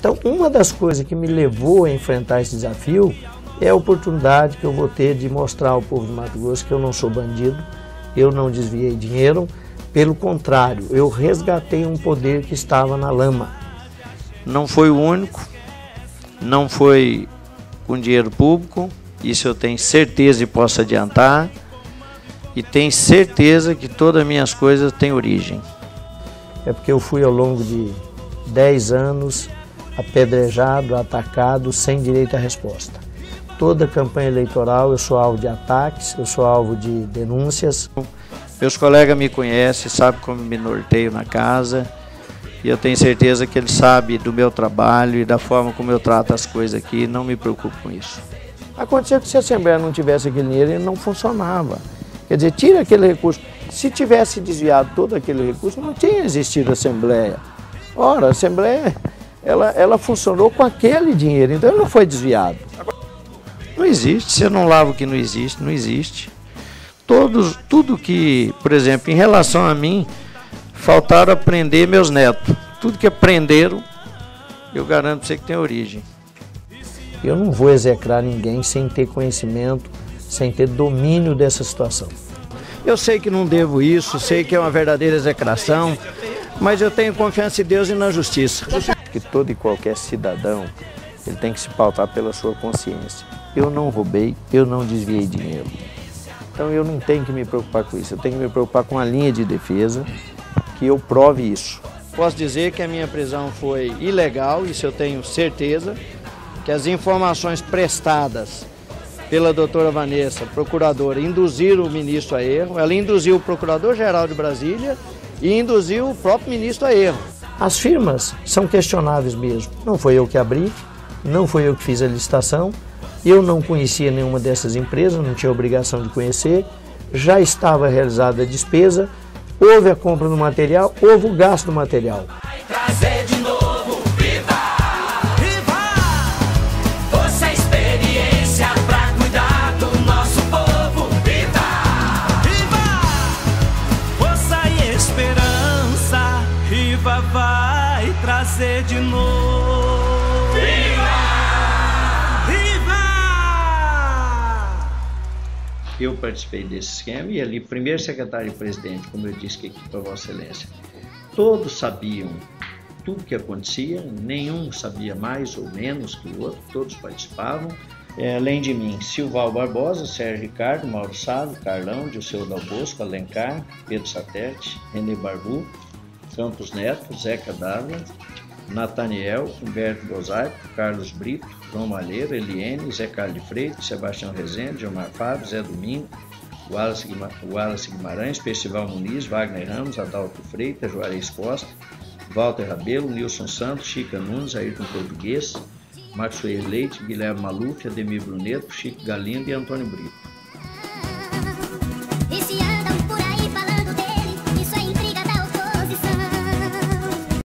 Então, uma das coisas que me levou a enfrentar esse desafio é a oportunidade que eu vou ter de mostrar ao povo de Mato Grosso que eu não sou bandido, eu não desviei dinheiro, pelo contrário, eu resgatei um poder que estava na lama. Não foi o único, não foi com dinheiro público, isso eu tenho certeza e posso adiantar, e tenho certeza que todas as minhas coisas têm origem. É porque eu fui ao longo de 10 anos apedrejado, atacado, sem direito à resposta. Toda campanha eleitoral eu sou alvo de ataques, eu sou alvo de denúncias. Meus colegas me conhecem, sabem como me norteio na casa e eu tenho certeza que ele sabe do meu trabalho e da forma como eu trato as coisas aqui, não me preocupo com isso. Aconteceu que se a Assembleia não tivesse aquele dinheiro, ele não funcionava. Quer dizer, tira aquele recurso. Se tivesse desviado todo aquele recurso, não tinha existido Assembleia. Ora, a Assembleia, ela, ela funcionou com aquele dinheiro, então ele não foi desviado. Não existe, eu não lavo o que não existe, não existe todos, tudo que, por exemplo, em relação a mim, faltaram aprender meus netos. Tudo que aprenderam, eu garanto você que tem origem. Eu não vou execrar ninguém sem ter conhecimento, sem ter domínio dessa situação. Eu sei que não devo isso, sei que é uma verdadeira execração, mas eu tenho confiança em Deus e na justiça. Que todo e qualquer cidadão ele tem que se pautar pela sua consciência. Eu não roubei, eu não desviei dinheiro. Então eu não tenho que me preocupar com isso, eu tenho que me preocupar com a linha de defesa, que eu prove isso. Posso dizer que a minha prisão foi ilegal, isso eu tenho certeza, que as informações prestadas pela doutora Vanessa, procuradora, induziram o ministro a erro, ela induziu o procurador-geral de Brasília e induziu o próprio ministro a erro. As firmas são questionáveis mesmo. Não foi eu que abri, não foi eu que fiz a licitação, eu não conhecia nenhuma dessas empresas, não tinha obrigação de conhecer, já estava realizada a despesa, houve a compra do material, houve o gasto do material. Trazer de novo. eu participei desse esquema e ali, primeiro secretário e presidente, como eu disse aqui para Vossa Excelência, todos sabiam tudo que acontecia, nenhum sabia mais ou menos que o outro, todos participavam. É, além de mim, Silval Barbosa, Sérgio Ricardo, Mauro Sado, Carlão, Dilceu Dal Bosco, Alencar, Pedro Satete, René Barbu, Campos Neto, Zeca Dávila, Nathaniel, Humberto Bosaico, Carlos Brito, João Malheiro, Eliene, Zé Carlos de Freitas, Sebastião Rezende, Omar Fábio, Zé Domingo, Wallace, Guimarães, Percival Muniz, Wagner Ramos, Adalto Freitas, Juarez Costa, Walter Rabelo, Nilson Santos, Chica Nunes, Ayrton Português, Maxwell Leite, Guilherme Maluf, Ademir Bruneto, Chico Galindo e Antônio Brito.